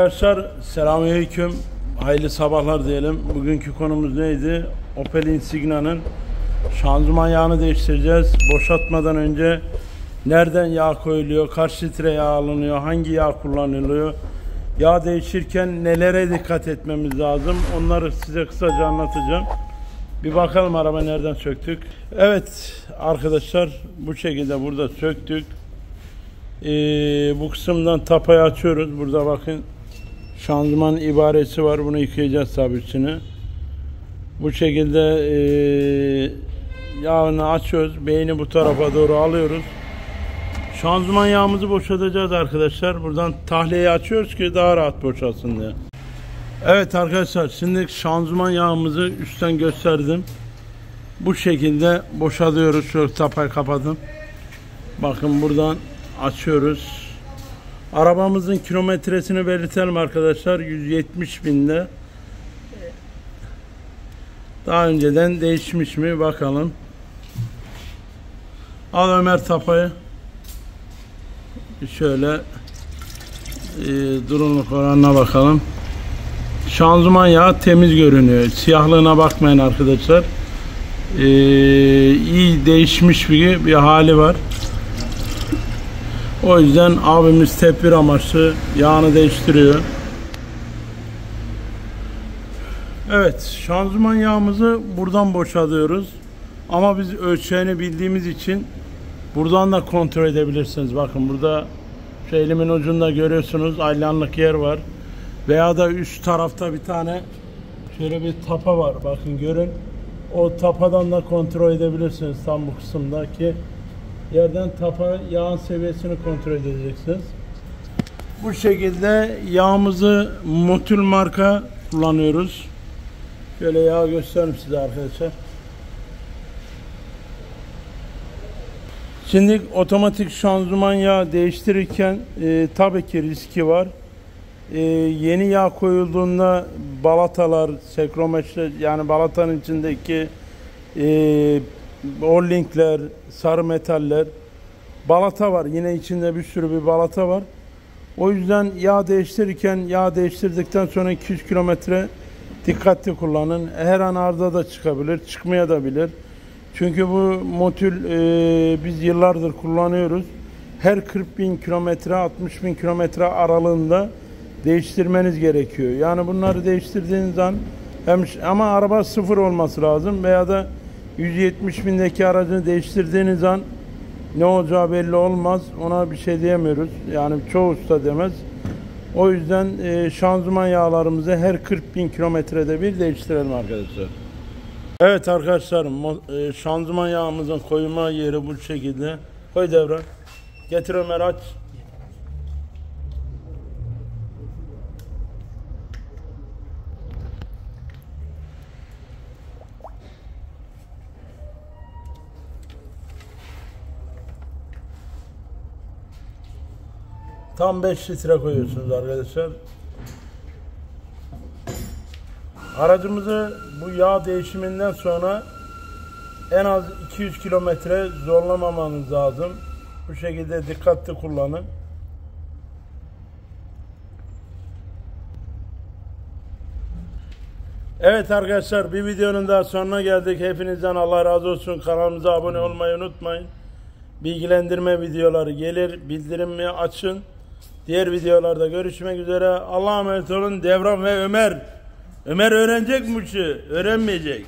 Arkadaşlar selamünaleyküm. Hayırlı sabahlar diyelim. Bugünkü konumuz neydi? Opel Insigna'nın şanzıman yağını değiştireceğiz. Boşaltmadan önce nereden yağ koyuluyor, kaç litre yağ alınıyor, hangi yağ kullanılıyor? Yağ değişirken nelere dikkat etmemiz lazım? Onları size kısaca anlatacağım. Bir bakalım araba nereden söktük. Evet arkadaşlar bu şekilde burada söktük. Ee, bu kısımdan tapayı açıyoruz. Burada bakın şanzıman ibaresi var. Bunu yıkayacağız tabii içini. Bu şekilde ee, yağını açıyoruz. Beyni bu tarafa doğru alıyoruz. Şanzıman yağımızı boşaltacağız arkadaşlar. Buradan tahliyeyi açıyoruz ki daha rahat boşalsın diye. Evet arkadaşlar şimdi şanzıman yağımızı üstten gösterdim. Bu şekilde boşalıyoruz. Şöyle tapayı kapadım. Bakın buradan açıyoruz. Arabamızın kilometresini belirtelim arkadaşlar. 170 binde. Daha önceden değişmiş mi bakalım. Al Ömer tapayı. Şöyle e, durumluk oranına bakalım. Şanzıman yağı temiz görünüyor. Siyahlığına bakmayın arkadaşlar. E, iyi değişmiş bir, bir hali var. O yüzden abimiz tedbir amaçlı yağını değiştiriyor. Evet, şanzıman yağımızı buradan boşalıyoruz. Ama biz ölçeğini bildiğimiz için buradan da kontrol edebilirsiniz. Bakın burada şu elimin ucunda görüyorsunuz aylanlık yer var. Veya da üst tarafta bir tane şöyle bir tapa var. Bakın görün. O tapadan da kontrol edebilirsiniz tam bu kısımdaki yerden tapa yağın seviyesini kontrol edeceksiniz. Bu şekilde yağımızı Motul marka kullanıyoruz. Şöyle yağ göstereyim size arkadaşlar. Şimdi otomatik şanzıman yağı değiştirirken e, tabii ki riski var. E, yeni yağ koyulduğunda balatalar, sekrometre yani balatanın içindeki e, Orlinkler, sarı metaller, balata var. Yine içinde bir sürü bir balata var. O yüzden yağ değiştirirken yağ değiştirdikten sonra 200 kilometre dikkatli kullanın. Her an arıza da çıkabilir, çıkmaya da bilir. Çünkü bu motul e, biz yıllardır kullanıyoruz. Her 40 bin kilometre, 60 bin kilometre aralığında değiştirmeniz gerekiyor. Yani bunları değiştirdiğiniz an hem ama araba sıfır olması lazım veya da 170 bindeki aracını değiştirdiğiniz an ne olacağı belli olmaz. Ona bir şey diyemiyoruz. Yani çoğu usta demez. O yüzden e, şanzıman yağlarımızı her 40 bin kilometrede bir değiştirelim arkadaşlar. Evet arkadaşlar e, şanzıman yağımızın koyma yeri bu şekilde. Koy devre. Getir Ömer aç. Tam 5 litre koyuyorsunuz arkadaşlar. Aracımızı bu yağ değişiminden sonra en az 200 kilometre zorlamamanız lazım. Bu şekilde dikkatli kullanın. Evet arkadaşlar bir videonun daha sonuna geldik. Hepinizden Allah razı olsun. Kanalımıza abone olmayı unutmayın. Bilgilendirme videoları gelir. Bildirimi açın. Diğer videolarda görüşmek üzere. Allah'a emanet olun. Devran ve Ömer. Ömer öğrenecek mi? Öğrenmeyecek.